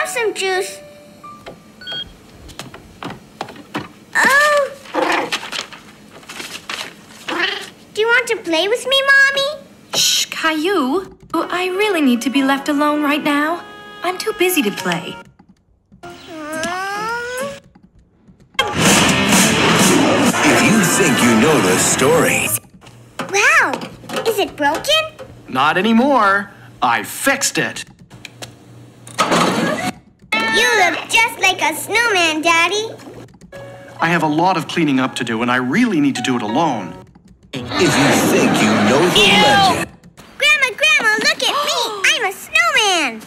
have some juice. Oh. Do you want to play with me, Mommy? Shh, Caillou. Oh, I really need to be left alone right now. I'm too busy to play. If you think you know the story, Wow. Is it broken? Not anymore. I fixed it. You look just like a snowman, Daddy. I have a lot of cleaning up to do, and I really need to do it alone. if you think you know the legend, Grandma, Grandma, look at me. I'm a snowman.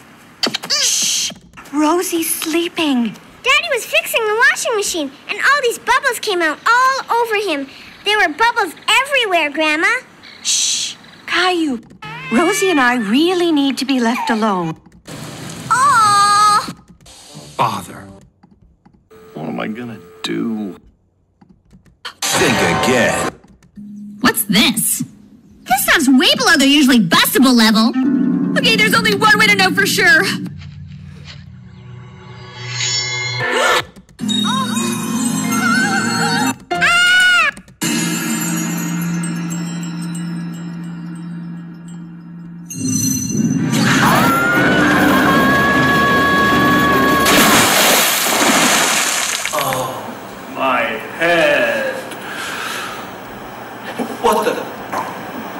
Shh! Rosie's sleeping. Daddy was fixing the washing machine, and all these bubbles came out all over him. There were bubbles everywhere, Grandma. Shh, Caillou. Rosie and I really need to be left alone. Father. What am I gonna do? think again. What's this? This stuff's way below their usually bustable level. Okay, there's only one way to know for sure. What the?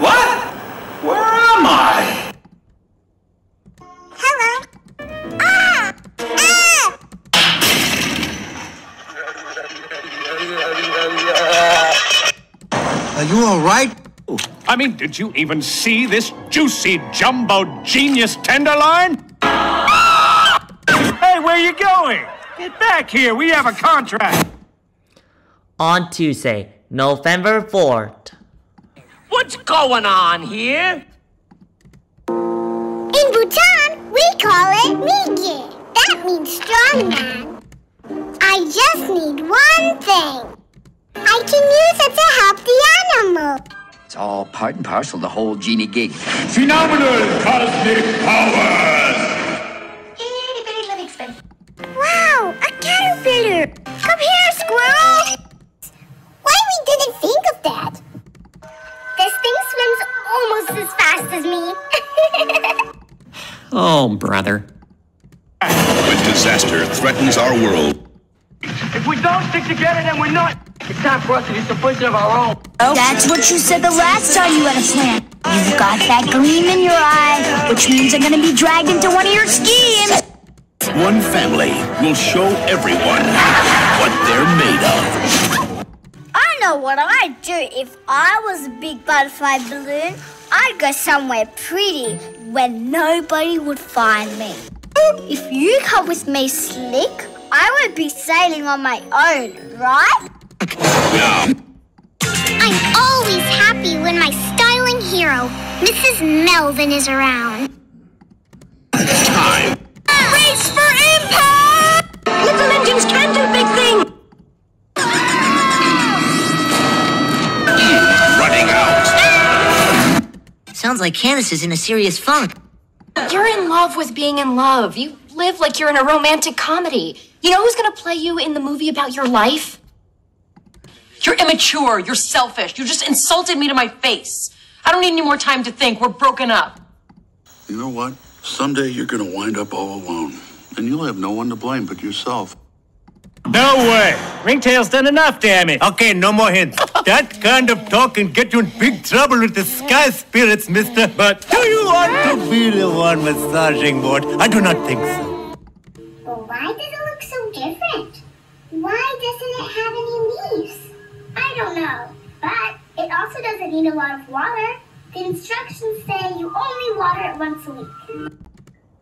What? Where am I? Hello. Ah! Ah! Are you all right? I mean, did you even see this juicy jumbo genius tenderloin? Hey, where you going? Get back here. We have a contract. On Tuesday, November 4th. What's going on here? In Bhutan, we call it Migoi. That means strong man. I just need one thing. I can use it to help the animal. It's all part and parcel the whole genie gig. Phenomenal cosmic powers! Oh, brother. When disaster threatens our world, If we don't stick together, then we're not. It's time for us to do some pushing of our own. Oh, That's what you said the last time you had a plan. You've got that gleam in your eye, which means I'm gonna be dragged into one of your schemes. one family will show everyone what they're made of. I know what I'd do if I was a big butterfly balloon. I'd go somewhere pretty where nobody would find me. If you come with me, Slick, I won't be sailing on my own, right? Now, I'm always happy when my styling hero, Mrs. Melvin, is around. Sounds like Candace is in a serious funk. You're in love with being in love. You live like you're in a romantic comedy. You know who's gonna play you in the movie about your life? You're immature. You're selfish. You just insulted me to my face. I don't need any more time to think. We're broken up. You know what? Someday you're gonna wind up all alone, and you'll have no one to blame but yourself. No way. Ringtail's done enough damage. Okay, no more hints. that kind of talk can get you in big trouble with the sky spirits, mister. But do you want to be the one massaging board? I do not think so. But why does it look so different? Why doesn't it have any leaves? I don't know. But it also doesn't need a lot of water. The instructions say you only water it once a week.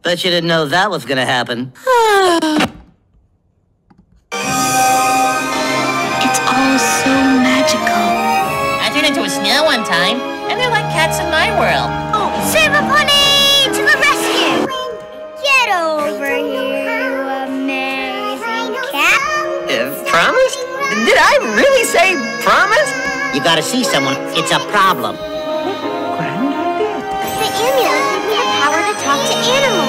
Bet you didn't know that was gonna happen. One time, and they're like cats in my world. Oh, Silver Pony to the rescue! Get over here, you amazing cat. Uh, promised? Did I really say promised? You gotta see someone. It's a problem. The amulet gives me the power to talk to animals.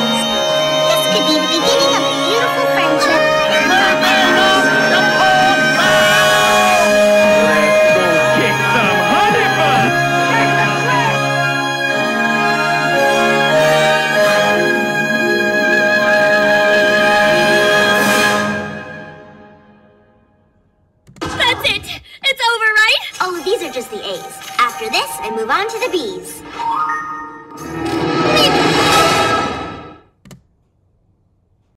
Right? Oh, these are just the A's. After this, I move on to the B's.